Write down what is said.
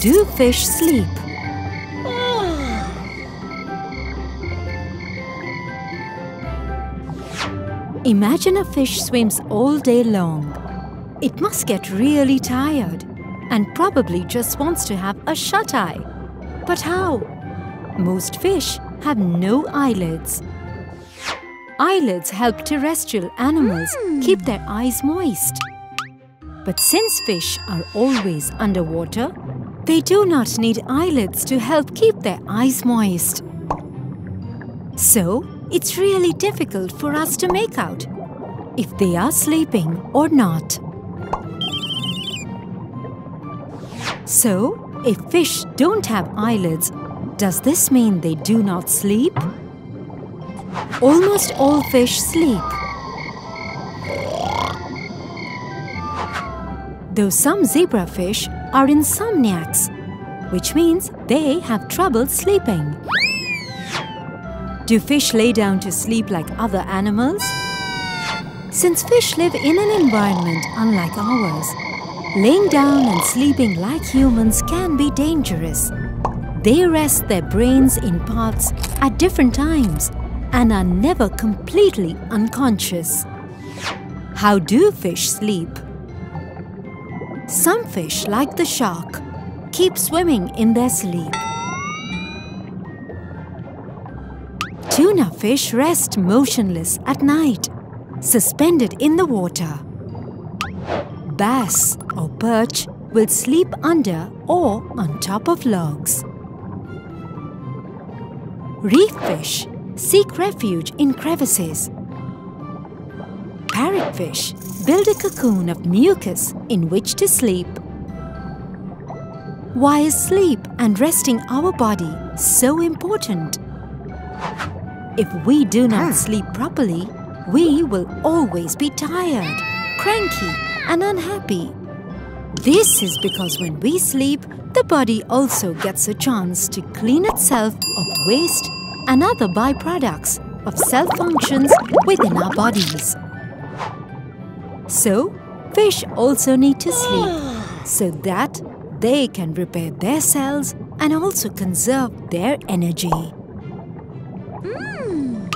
do fish sleep? Imagine a fish swims all day long. It must get really tired and probably just wants to have a shut eye. But how? Most fish have no eyelids. Eyelids help terrestrial animals keep their eyes moist. But since fish are always underwater, they do not need eyelids to help keep their eyes moist. So, it's really difficult for us to make out if they are sleeping or not. So, if fish don't have eyelids, does this mean they do not sleep? Almost all fish sleep. Though some zebrafish are insomniacs, which means they have trouble sleeping. Do fish lay down to sleep like other animals? Since fish live in an environment unlike ours, laying down and sleeping like humans can be dangerous. They rest their brains in parts at different times and are never completely unconscious. How do fish sleep? Some fish, like the shark, keep swimming in their sleep. Tuna fish rest motionless at night, suspended in the water. Bass or perch will sleep under or on top of logs. Reef fish seek refuge in crevices. Parrotfish build a cocoon of mucus in which to sleep. Why is sleep and resting our body so important? If we do not hmm. sleep properly, we will always be tired, cranky, and unhappy. This is because when we sleep, the body also gets a chance to clean itself of waste and other byproducts of cell functions within our bodies. So, fish also need to sleep so that they can repair their cells and also conserve their energy. Hmm.